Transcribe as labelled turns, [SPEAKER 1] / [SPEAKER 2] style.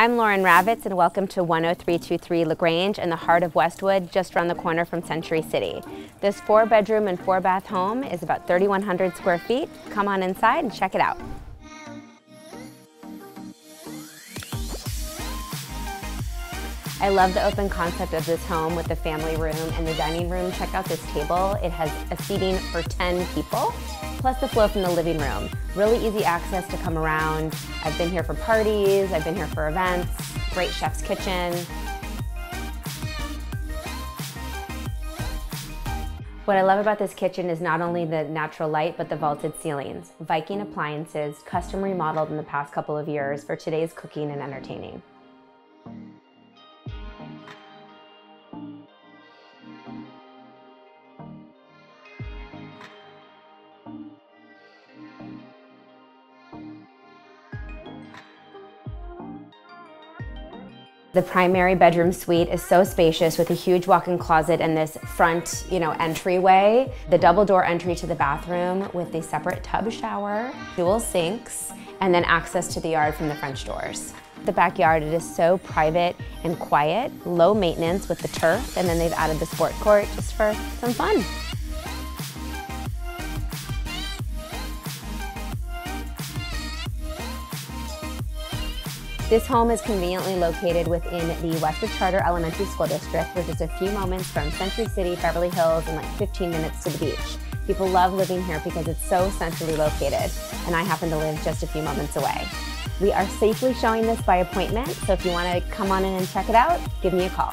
[SPEAKER 1] I'm Lauren Ravitz and welcome to 10323 LaGrange in the heart of Westwood, just around the corner from Century City. This four bedroom and four bath home is about 3,100 square feet. Come on inside and check it out. I love the open concept of this home with the family room and the dining room. Check out this table. It has a seating for 10 people plus the flow from the living room. Really easy access to come around. I've been here for parties, I've been here for events, great chef's kitchen. What I love about this kitchen is not only the natural light, but the vaulted ceilings. Viking appliances, custom remodeled in the past couple of years for today's cooking and entertaining. The primary bedroom suite is so spacious with a huge walk-in closet and this front, you know, entryway. The double door entry to the bathroom with a separate tub shower, dual sinks, and then access to the yard from the French doors. The backyard, it is so private and quiet, low maintenance with the turf, and then they've added the sport court just for some fun. This home is conveniently located within the Westwood Charter Elementary School District. We're just a few moments from Century City, Beverly Hills, and like 15 minutes to the beach. People love living here because it's so centrally located, and I happen to live just a few moments away. We are safely showing this by appointment, so if you want to come on in and check it out, give me a call.